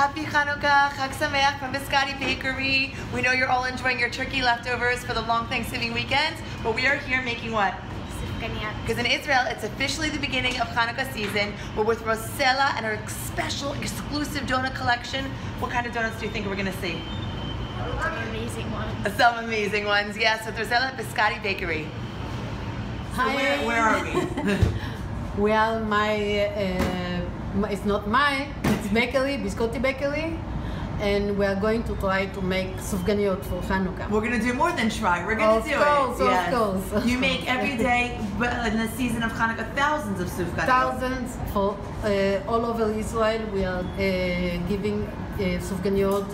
Happy Hanukkah, Chag Sameach from Biscotti Bakery. We know you're all enjoying your turkey leftovers for the long Thanksgiving weekend, but we are here making what? Because in Israel, it's officially the beginning of Hanukkah season. We're with Rosella and her special exclusive donut collection. What kind of donuts do you think we're gonna see? Some amazing ones. Some amazing ones, yes, with Rosella at Biscotti Bakery. So Hi. where, where are we? We are my, uh, my- it's not my, it's bakery, Biscotti Bakery, and we are going to try to make sufganiyot for Hanukkah. We're gonna do more than try. We're gonna Of do course, it. of Yes. course. You make every day, in the season of Hanukkah, thousands of sufganiyot. Thousands for uh, all over Israel. We are uh, giving uh, sufganiyot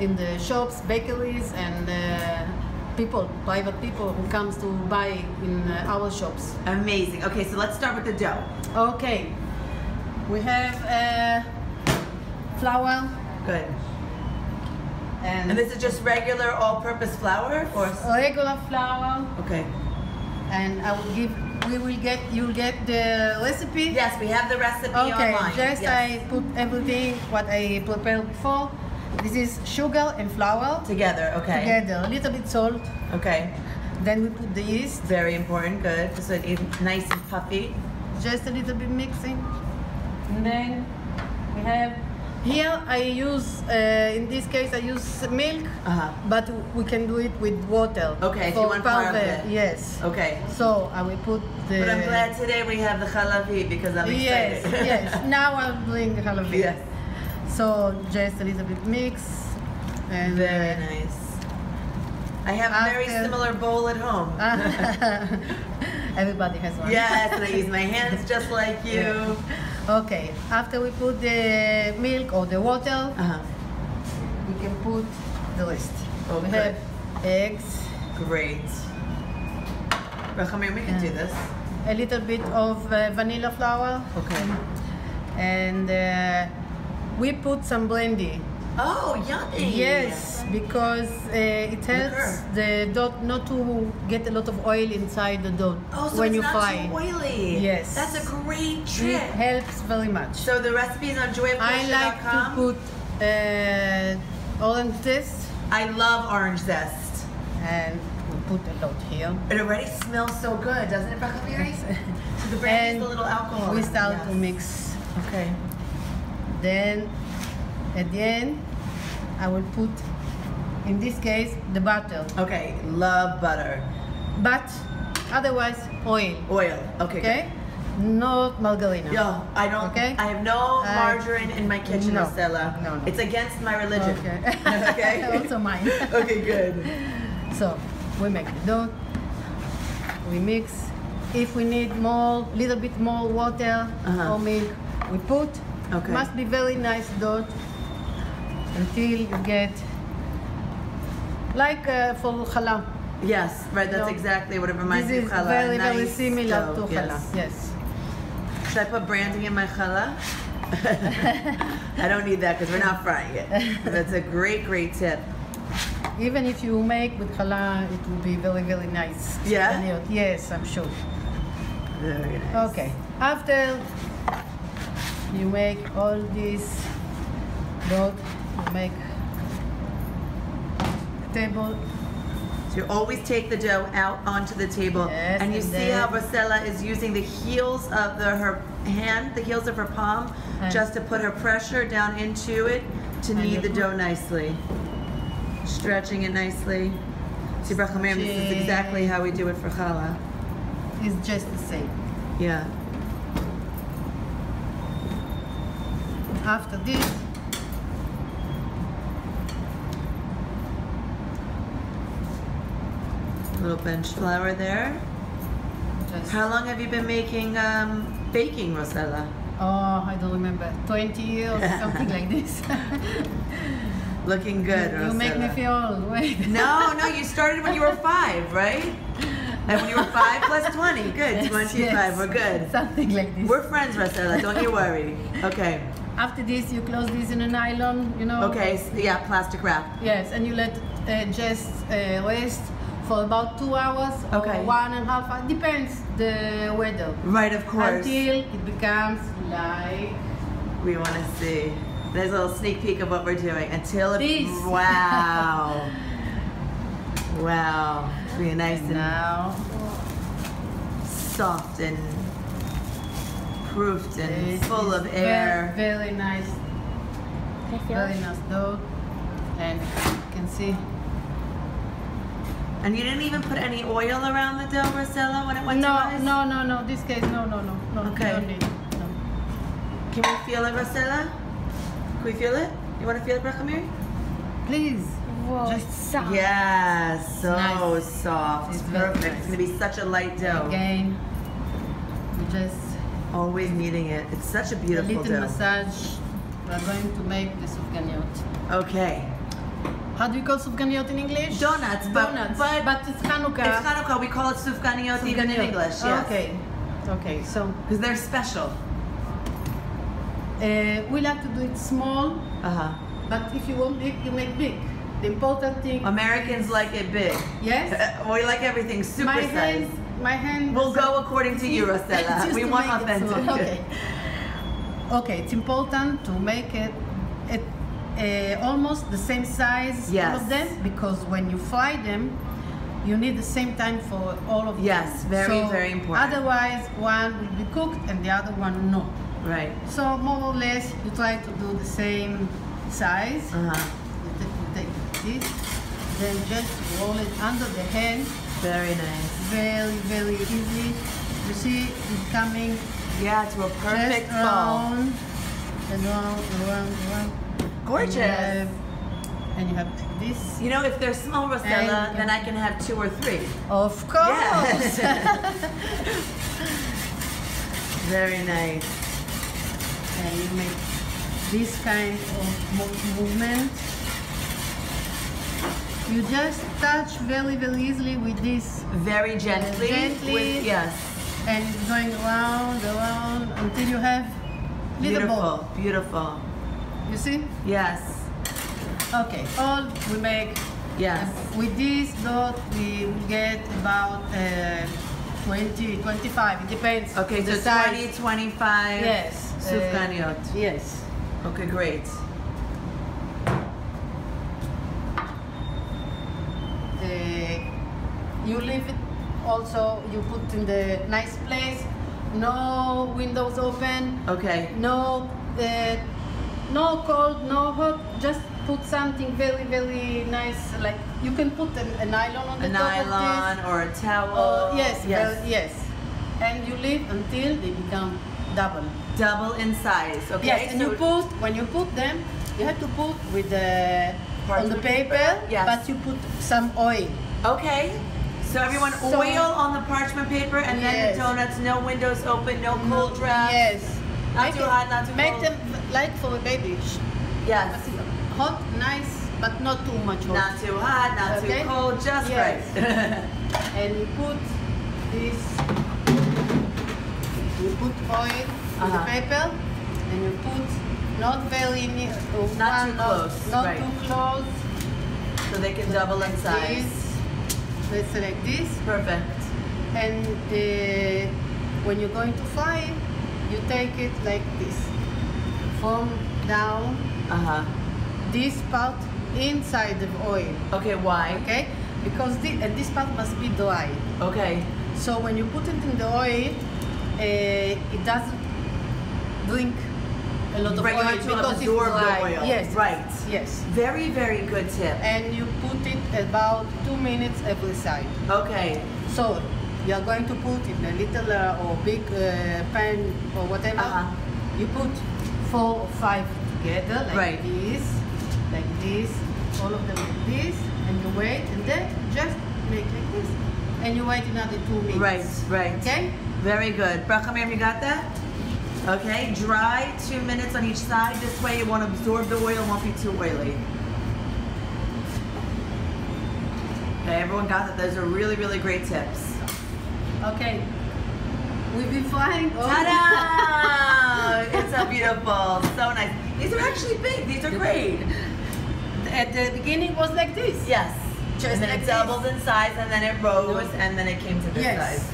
in the shops, bakeries, and uh, people, private people who comes to buy in uh, our shops. Amazing. Okay, so let's start with the dough. Okay, we have uh, flour Good. and, And this is just regular all-purpose flour, or regular flour, okay? and I will give. We will get. You will get the recipe. Yes, we have the recipe Okay, online. just yes. I put everything what I prepared before. This is sugar and flour together. Okay. together. A little bit salt. Okay. Then we put the yeast. Very important. Good. So it's nice and puffy. Just a little bit mixing. And then we have here I use uh, in this case I use milk, Uh huh. but we can do it with water. Okay, if you for want part of powder. Yes. Okay. So I will put the. But I'm glad today we have the halavi because I'm Yes, excited. yes. Now I'm doing halavi. Yes. So just a little bit mix, and Very uh, nice. I have a very similar bowl at home. Everybody has one. yes, and I use my hands just like you. Okay. After we put the milk or the water, Uh-huh. we can put the rest. Oh, we have eggs, Great. Rachamir, we can do this. a little bit of uh, vanilla flour, Okay. and uh, we put some brandy. Oh, yummy. Yes, because uh, it helps the dough not to get a lot of oil inside the dough Oh, so when it's you not fry. too oily. Yes. That's a great It trick. helps very much. So the recipe is on I like to put uh, orange zest I love orange zest. and we put a lot here. It already smells so good, doesn't it, Rachamir? So the brandy And is a little alcohol. we it, start yes. to mix. Okay. Then at the end, I will put, in this case, the butter. Okay, love butter. But otherwise, oil. Oil. Okay. Okay? Not margarine. Yo, I don't. Okay. I have no Uh, margarine in my kitchen, no. Estella. No, no. It's against my religion. Okay. okay. also mine. okay, good. So we make the dough. We mix. If we need more, little bit more water Uh-huh. or milk, we put. Okay. Must be very nice dough until you get like uh, for challah. Yes, right. That's No. exactly what it reminds me is of challah. very very nice similar dough, to yes. challah. Yes. Should I put branding in my challah? I don't need that because we're not frying it. That's a great, great tip. Even if you make with challah, it will be very very nice. Yeah? Yes, I'm sure. Very nice. Okay. After you make all this dough, you make table. So you always take the dough out onto the table, Yes, and you and see how Rosella is using the heels of the, her hand, the heels of her palm, And- just to put her pressure down into it to knead the dough nicely, stretching it nicely. See, Baruch Hashem, this is exactly how we do it for challah. It's just the same. Yeah. After this, Little bench flour there. How long have you been making um, baking, Rosella? oh, I don't remember, 20 years, something like this. Looking good, you Rosella. make me feel old. Wait. No, no, you started when you were five, right? And when you were five plus 20, good, Yes, 25, yes. we're good. Something like this. We're friends, Rosella, don't you worry. Okay, After this, you close this in a nylon, you know. okay, so, yeah, plastic wrap. Yes, and you let uh, just uh, rest for about two hours Okay. one and a half hours. Depends the weather. Right, of course. Until it becomes like We want to see. There's a little sneak peek of what we're doing until it. This. Wow. wow. It's really nice and Now, soft and proofed and this full of air. Very, very nice, Can very nice dough. And you can see. And you didn't even put any oil around the dough, Rosella, when it went to No, rise? no, no, no. This case, no, no, no, no. Okay. You don't need. No. Can we feel it, Rosella? Can we feel it? You want to feel it, Brachamir? Please. Whoa, Just- it's soft. Yeah, so Nice. soft. It's Perfect. nice. It's going to be such a light dough. Again, we just Always kneading it. It's such a a beautiful little dough. massage. We are going to make the sufganiyot. Okay. How do you call sufganiyot in English? Donuts, but- Donuts. but- but it's Hanukkah. It's Hanukkah. We call it sufganiyot even in English. Yes. Okay. Okay. So Because they're special. uh, we like to do it small, Uh-huh. but if you want big, you make big. The important thing. Americans like it big. Yes. we like everything super my size. hand. My hand. We'll go according to you, Rosella. We want authentic. small. Okay. Okay. It's important to make it. it uh, almost the same size all of them because when you fry them you need the same time for all of them Yes, very, So very important. otherwise one will be cooked and the other one no Right. so more or less you try to do the same size Uh-huh. you take, you take this then just roll it under the hand Very nice. very very easy you see it's coming Yeah, to a perfect round and round and round and round Gorgeous. and you have, and you have this You know, if they're small, Rosella, then I can have two or three. Of course. Very nice. and you make this kind of movement. You just touch very, very easily with this, Very gently. Gently. With, yes. and it's going around, around until you have little ball. Beautiful. You see? Yes. Okay. All we make Yes. with this dot we will get about uh, 20, 25. It depends. Okay, the so size. 20, 25. Yes. uh, yes. Okay, great. Uh, you leave it also you put in the nice place no windows open Okay. no uh, no cold no hot just put something very very nice like you can put a, a nylon on the A top nylon of or a towel. uh, yes Yes. well, yes and you leave until they become double Double in size. Okay. yes and so- you put when you put them you have to put with the on the paper, paper? Yes. but you put some oil Okay. So everyone So- oil on the parchment paper and then the donuts, no windows open, no cold draft. Yes. Not make too it- hot, not too Make cold. them like for a baby. Yes. Hot, nice, but not too much hot. Not too hot, not Okay. too cold, just Yes. right. And you put this, you put oil on the Uh-huh. paper, and you put not very near, uh, Not one, too close, not right. too close. so they can double in size. This. Let's select this, Perfect. and uh, when you're going to fry you take it like this, from down Uh huh. this part inside the oil, Okay, why? okay? Because this, and this part must be dry. Okay. So when you put it in the oil, uh, it doesn't drink a lot of Right, oil because it's the dry. oil. Yes. Right. Yes. Very, very good tip. And you put it about two minutes every side. Okay. So you are going to put in a little uh, or big uh, pan or whatever. Uh-huh. You put four or five together like Right. this, like this, all of them like this, and you wait, and then just make like this, and you wait another two minutes. Right, right. Okay. Very good. Brachamir, you got that? Okay, dry two minutes on each side. This way it won't absorb the oil, won't be too oily. Okay, everyone got that? Those are really, really great tips. Okay. We've been flying. all- Ta-da! it's so beautiful, so nice. These are actually big. These are great. At the beginning was like this. Yes. Just and then like it this. in size, and then it rose, and then it came to this Yes. size.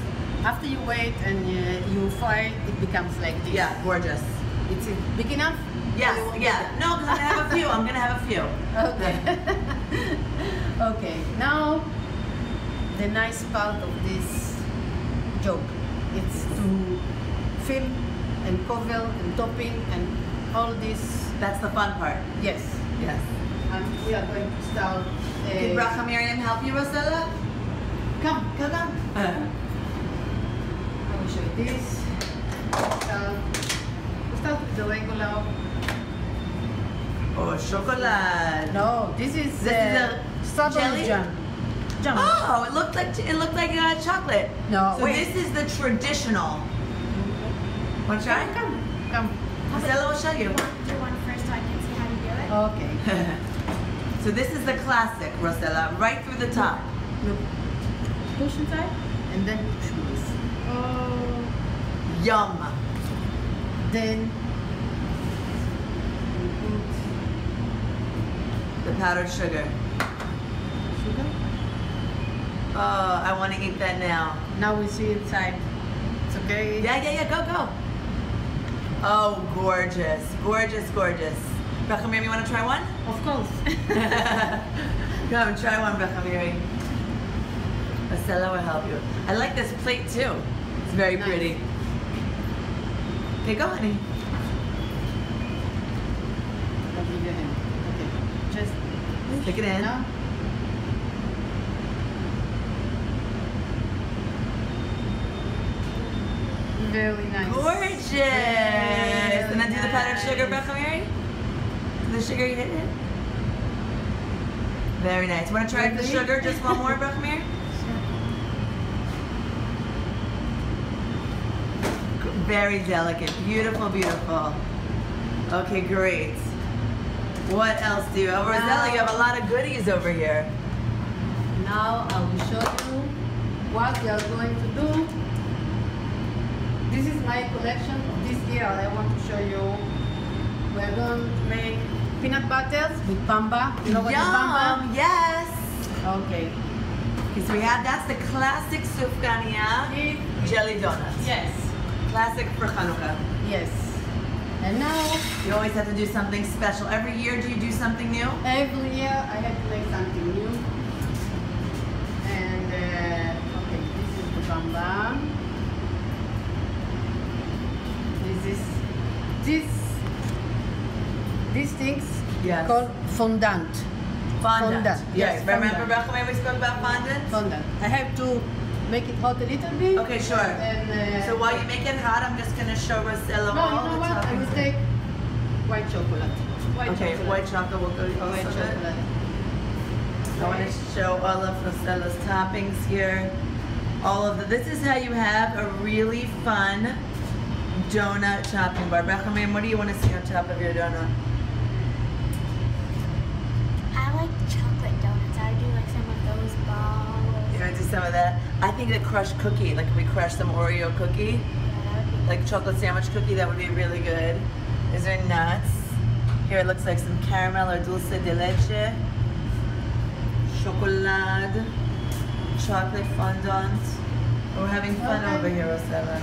After you wait and uh, you fry, it becomes like this. Yeah, gorgeous. It's big enough. Yes, want yeah. No, because I'm have a few. I'm gonna have a few. Okay. okay. Now, the nice part of this job, it's to fill and cover and topping and all this. That's the fun part. Yes. Yes. And we are going to start. Uh, Did Bracha Miriam help you, Rosella? come. Come on. Uh, I will show you this. Start. We start with the regular. oh, chocolate. No, this is This is uh, a jelly? jam. Jam. Oh, it looked like it looked like uh, chocolate. No, So wait. this is the traditional. Want to try? Come, come. Rosella will show you. Do one first so I can see how to do it. Okay. so this is the classic, Rosella, right through the top. Look. Push inside and then push this. Oh. Yum. Then The powdered sugar. sugar. Oh, I want to eat that now. Now we see inside. It's okay. Yeah, yeah, yeah. Go, go. Oh, gorgeous, gorgeous, gorgeous. Bechamir, you want to try one? Of course. Come, try one, Bechamiri. Marcella will help you. I like this plate too. It's very Nice. pretty. Okay, go, honey. I'll give you a hand. Okay. Just. Stick it in. Now. Very nice. Gorgeous. Very and then do the powdered sugar, nice. Bechamiri. Do the sugar you hit it. Very nice. Want to try the sugar? Just one more, Bechamir? Very delicate. Beautiful, beautiful. Okay, great. What else do you have? Oh, Rosella, you have a lot of goodies over here. Now I will show you what we are going to do. This is my collection of this year. I want to show you. We're going to make peanut butters with bamba. You know what is bamba? Yes! Okay. So we have, that's the classic sufganiya jelly donuts. Yes. Classic for Hanukkah. Yes. And now, You always have to do something special. Every year, do you do something new? every year I have to make something new. And, uh, okay, this is the bamba. This, these things Yes. called fondant. Fondant. Fondant, Yes. yes, Remember, fondant. Rachel, when we spoke about fondant? Fondant. I have to make it hot a little bit. Okay, sure. And, uh, So while you make it hot, I'm just gonna show Rosella no, all you know the what? I will take white chocolate. White okay, chocolate. white chocolate will go White chocolate. I want to show all of Rosella's toppings here. All of the, this is how you have a really fun donut chopping bar. Bechamim, what do you want to see on top of your donut? I like chocolate donuts. I do like some of those balls. You want to do some of that? I think a crushed cookie, like we crush some Oreo cookie, Yeah, that would be like chocolate sandwich cookie, that would be really good. Is there nuts? Here it looks like some caramel or dulce de leche. Chocolate. Chocolate fondant. We're having fun Okay. over here, Rosella.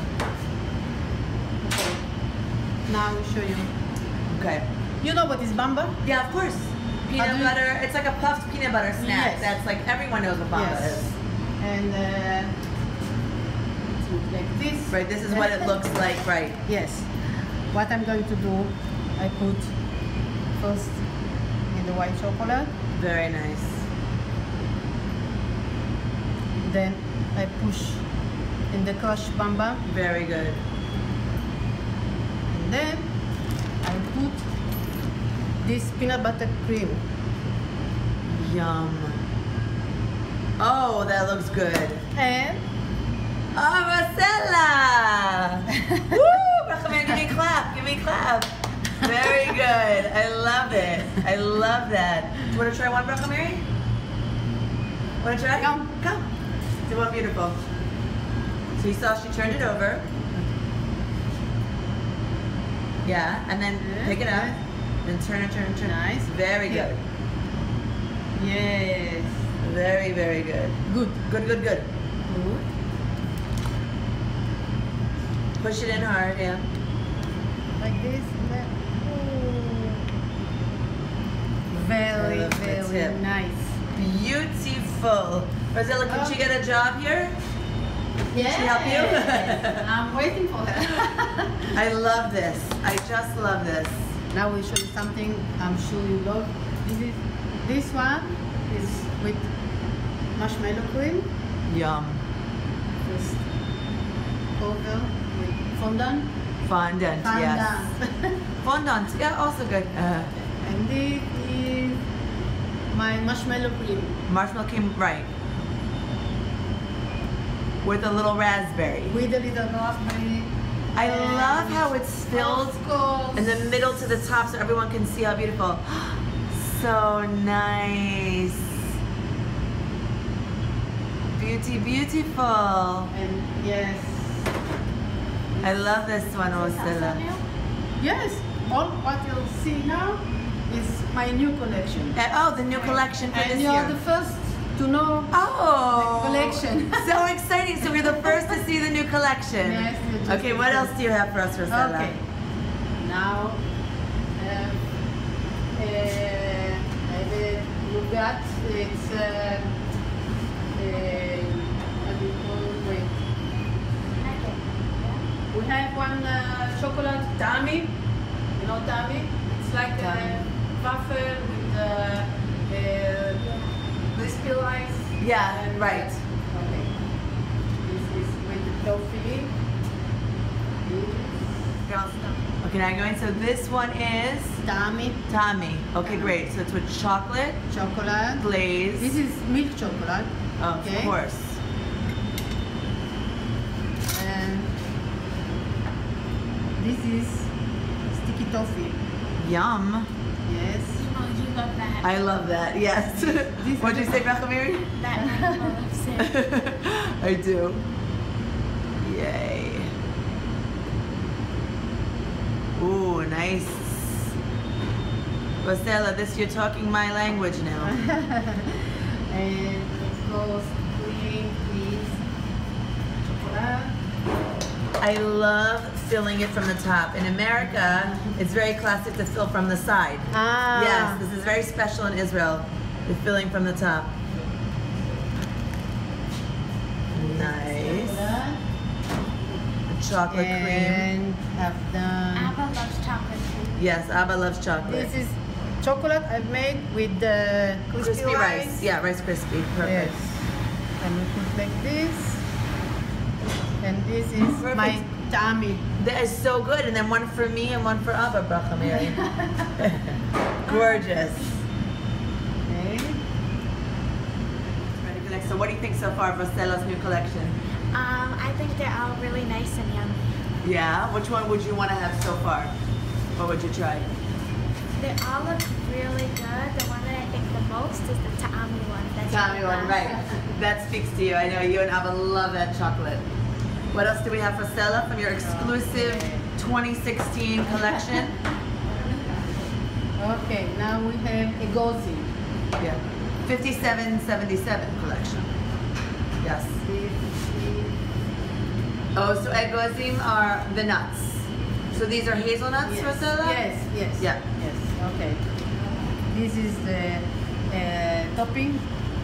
Now I will show you. Okay. You know what is bamba? Yeah, of course. Peanut butter. It's like a puffed peanut butter snack. Yes. That's like everyone knows what bamba Yes. is. And uh, it's like this. Right. This is what it looks like. Right. Yes. What I'm going to do, I put first in the white chocolate, Very nice. then I push in the crushed bamba, Very good. And then I put this peanut butter cream. Yum. Oh, that looks good. And Oh, Rosella! Woo! Give me a clap. Give me a clap. Very good. I love it. I love that. Do you want to try one, Rachamiri? Want to try? Come. Come. Do one beautiful. So you saw she turned it over. Yeah, and then good. pick it up and turn it, turn it, turn it. Nice. Very good. Yes. Very, very good. Good. Good, good, good. Good. Push it in hard, yeah. Like this. That. Very, very nice. Beautiful. Rosella, can oh. she get a job here? Yes. she help you? I'm waiting for her. I love this. I just love this. now we show you something I'm sure you love. This is this one is with marshmallow cream. Yum. Just over with fondant. Fondant, yes. Fondant. Fondant, yeah, also good. Uh, and this is my marshmallow cream. marshmallow cream, right. With a little raspberry. With a little raspberry. I love how it's filled in the middle to the top so everyone can see how beautiful. So nice. Beauty, beautiful. And yes. I love this one, Is this also Rosella. Yes. All what you'll see now is my new collection. And, oh, the new collection for and this you're year. the first to know Oh, The collection. so exciting! So we're the first to see the new collection. Yes, Okay, what else do you have for us, Rosella? Okay. Now, um, uh, I have. It's uh, uh, you call it? Wait. We have one uh, chocolate Ta'ami. You know Ta'ami? It's like a waffle with uh, Yeah, right. Okay. This is with. Okay, now going. So this one is Tammy Tommy. Okay, great. So it's with chocolate chocolate. glaze. This is milk chocolate. of okay. course. And this is sticky toffee. Yum. Yes. You know, you love that. I love that. Yes. what did you say, Bechamiri? that animal loves it. I do. Yay. Ooh, nice. Rosella, this you're talking my language now. and of course, I love filling it from the top. In America, it's very classic to fill from the side. Ah. Yes, this is very special in Israel. The filling from the top. Nice. Chocolate cream. Have done. Abba loves chocolate cream. Yes, Abba loves chocolate. This is chocolate I've made with the crispy, crispy rice. Yeah, Rice crispy. Perfect. Yes. And we put like this. And this is Perfect. my tummy. That is so good. And then one for me and one for Abba, Bracha Mary. Gorgeous. Okay. Ready for. So what do you think so far of Rosella's new collection? Um, I think they're all really nice and yummy. Yeah? Which one would you want to have so far? What would you try? They all look really good. The one that I think the most is the Ta'ami one. That's Tommy one, right. That speaks to you. I know you and Abba love that chocolate. What else do we have for Stella from your exclusive 2016 collection? Okay, now we have egozi. Yeah. 5777 collection. Yes. Oh, so egozim are the nuts. So these are hazelnuts, yes, Rosella? yes, yes, Yeah. yes. Okay. This is the uh, topping.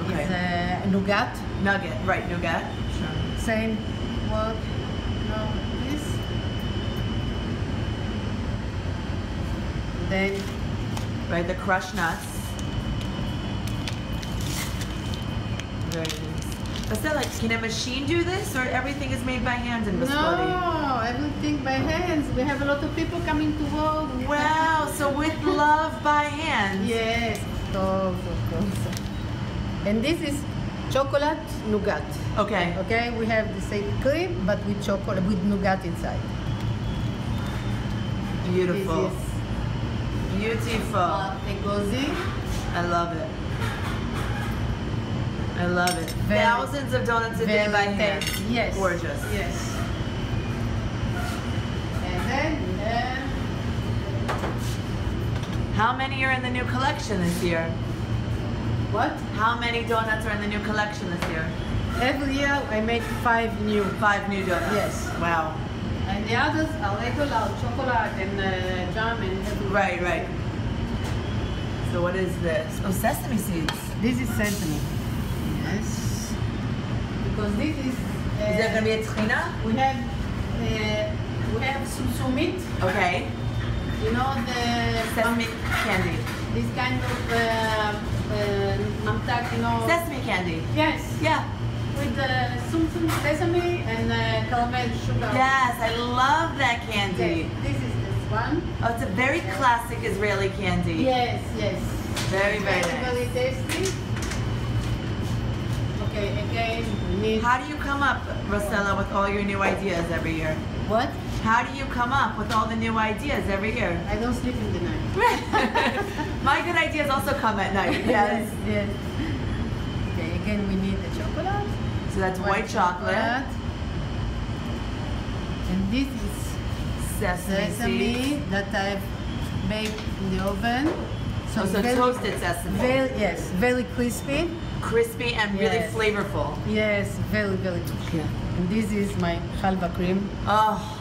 Okay. Is uh, nougat. Nugget, right, nougat. Sure. Same word. No, this. Then by the crushed nuts. Very nice. Rosella, can a machine do this or everything is made by hand in Biscotti? no, everything by hands. We have a lot of people coming to work. Wow, so with love by hand. Yes, of course, of course. And this is chocolate nougat. Okay. Okay, we have the same cream but with chocolate with nougat inside. Beautiful. Beautiful. I love it. I love it. Very- Thousands of donuts a day by hand. Yes. Gorgeous. Yes. And then have How many are in the new collection this year? What? How many donuts are in the new collection this year? Every year I make five new. Five new donuts. Yes. Wow. And the others are regular chocolate and uh, jam and everything. Right, right. So what is this? Oh, sesame seeds. This is sesame. Yes. Because this is. Uh, Is there gonna be a tchina? We have. Uh, we have sumsumit. Okay. You know the Sesame candy. this kind of uh, uh, you know. Sesame candy. yes. Yeah. With the sumsum sesame and uh, caramel sugar. Yes, I love that candy. This is this one. Oh, it's a very classic Israeli candy. Yes, yes. Very, very Very, nice. very tasty. Okay, again, we need. How do you come up, Rosella, with all your new ideas every year? What? How do you come up with all the new ideas every year? I don't sleep in the night. My good ideas also come at night. Yes. yes. Okay, again, we need the chocolate. So that's white chocolate, And this is sesame, sesame that I've baked in the oven. Oh, so toasted sesame. Very, yes, very crispy. Crispy and really flavorful. Yes, very, very good. Yeah. And this is my halva cream. Oh.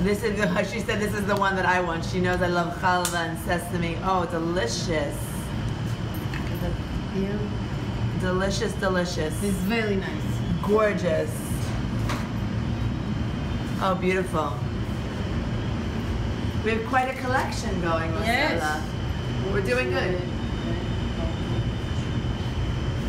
This is the, she said this is the one that I want. She knows I love halva and sesame. Oh, delicious. Delicious, delicious. It's very nice. Gorgeous. Oh, beautiful. We have quite a collection going, Yes. Marcella. We're doing good.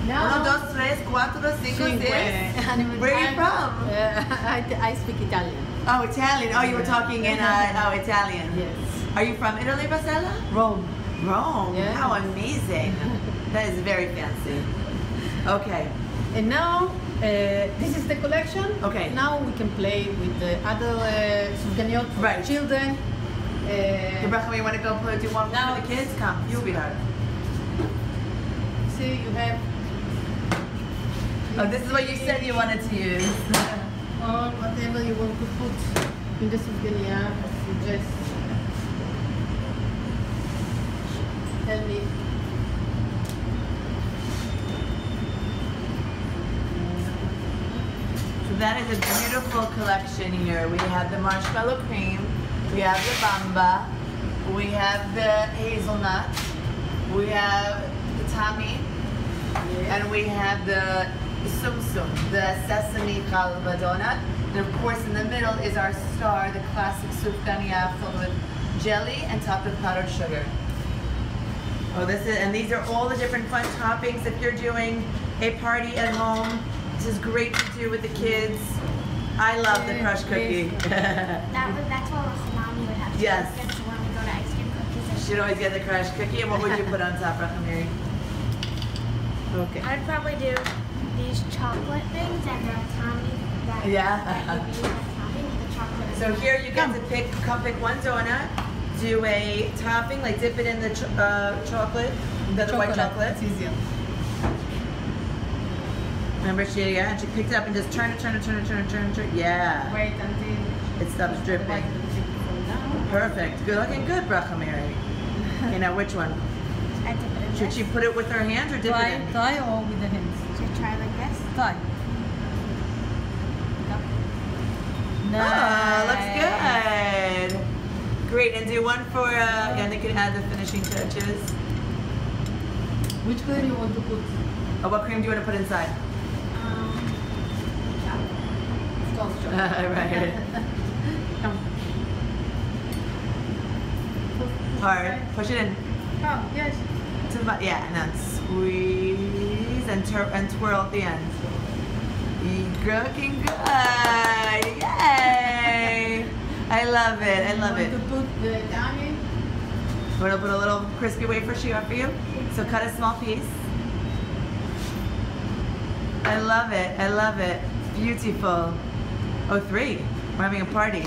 Uno, Now, dos, tres, cuatro, cinco, Cinque. seis. Where are you from? Uh, I, I speak Italian. Oh, Italian. Oh, you were talking in, uh, oh, Italian. Yes. Are you from Italy, Marcella? Rome. Rome. Yeah. How amazing. that is very fancy. Okay. And now, uh, this is the collection. Okay. Now we can play with the other uh, for Right. children. Uh, Rebecca, you want to go put, do one Now- for the kids? Come, You- sweetheart. see, you have Oh, this is what you said you wanted to use. or um, whatever you want to put in the souvenir. You just tell me. So that is a beautiful collection here. We have the marshmallow cream, we have the bamba, we have the hazelnut, we have the tami, and we have the sum sum, the sesame chalva donut. And of course, in the middle is our star, the classic sufganiya filled with jelly and topped with powdered sugar. Oh, this is, and these are all the different fun toppings. If you're doing a party at home, this is great to do with the kids. I love the crushed cookie. That was, that's what mommy would have. She Yes. would get to when we go to ice cream cookies. and She'd always get the crushed cookie. And what would you put on top, Rachamiri? Okay. I'd probably do these chocolate things and the Tommy that, Yeah. that you made that topping with the chocolate. So here you get to pick, come pick one donut, do a topping, like dip it in the ch- uh, chocolate, the, the white chocolate. It's easier. Remember, she yeah, and she picked it up and just turn it, turn it, turn it, turn it, turn it, turn it. Yeah, Wait until it stops dripping. White fall down. Perfect. Good looking good, Bracha Mary. Okay, now which one? I dip it in Should she put it with her hands or dip Try, it in? try or with the hands. Should I try like this? Try. Oh, looks good. Great, and do one for, uh, and they can add the finishing touches. Which cream do you want to put? Oh, what cream do you want to put inside? Um, chocolate. Chocolate. right. Come. Hard. Push it in. Oh, yes. To the, yeah, and then squeeze and, and twirl at the end. Looking good. Yay! I love it. I love it. Want to put the onion? Want to put a little crispy wafer sheet for you? So cut a small piece. I love it. I love it. Beautiful. Oh, three. We're having a party.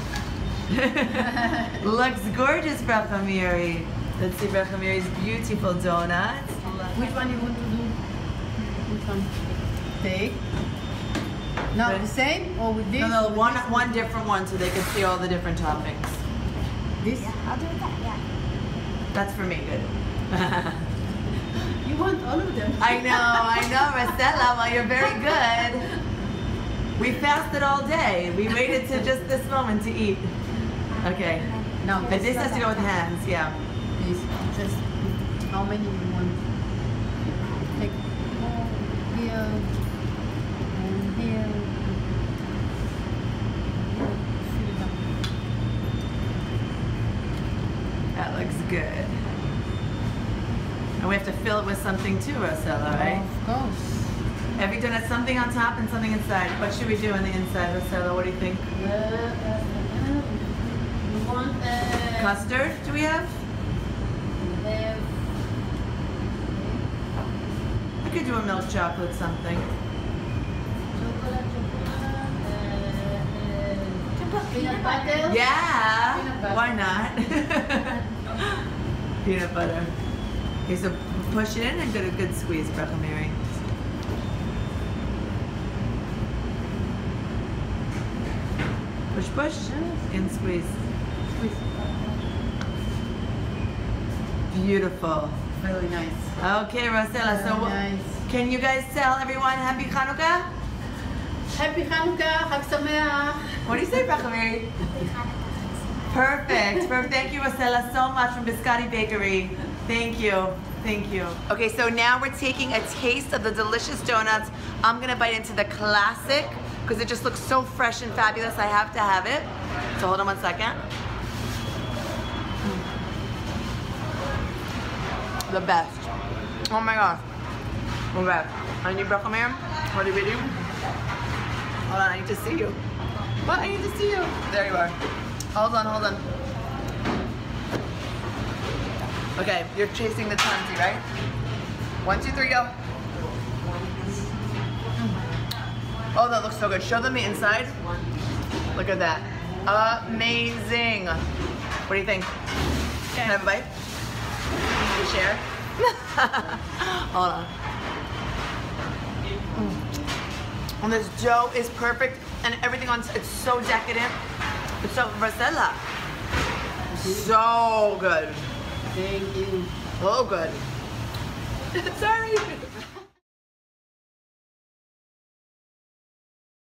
Looks gorgeous, Brachamiri. Let's see Brachamiri's beautiful donuts. Which one you want to do? Which one? Take. No, Good. the same or with this? No, no, or one, this? one different one so they can see all the different toppings. This? Yeah, I'll do that. Yeah. That's for me, good. You want all of them? I know, I know, Marcella. Well, you're very good. We fasted all day. We waited to just this moment to eat. Okay. No, But this has to go with hands, yeah. this. Just how many you want. Take more here and here. Fill it up. That looks good. And we have to fill it with something too, Rosella, right? Of course. Have you done it something on top and something inside? What should we do on the inside, Rosella? What do you think? Uh, uh, want uh, Custard, do we have? have I could do a milk chocolate something. chocolate, chocolate, uh, uh, peanut butter. Yeah, Peanut butter. why not? Peanut butter. Okay, so push it in and get a good squeeze, Bracha Mary. Push, push, and squeeze. Squeeze. Beautiful. Really nice. Okay, Rosella, so nice. can you guys tell everyone Happy Hanukkah? Happy Hanukkah, Chag Sameach. What do you say, Bracha Mary? Perfect. Perfect. Thank you, Rosella, so much from Biscotti Bakery. Thank you. Thank you. Okay, so now we're taking a taste of the delicious donuts. I'm gonna bite into the classic because it just looks so fresh and fabulous. I have to have it. So hold on one second. The best. Oh my gosh. The best. I need Mary. What are we doing? Hold on, I need to see you. What? I need to see you. There you are. Hold on, hold on. Okay, you're chasing the tansy, right? One, two, three, go. Oh, that looks so good. Show them the inside. Look at that. Amazing. What do you think? Can I have a bite? Can share? Hold on. Mm. And this dough is perfect, and everything on it's so decadent. It's so Rosella. So good. Thank you. So good. Sorry.